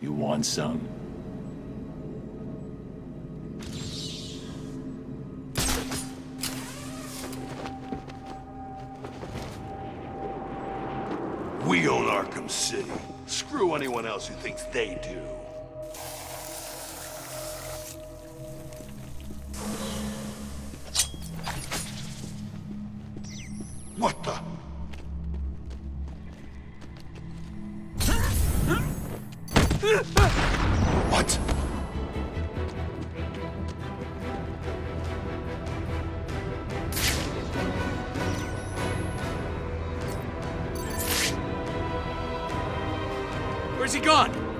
You want some? We own Arkham City. Screw anyone else who thinks they do. What the? What? Where's he gone?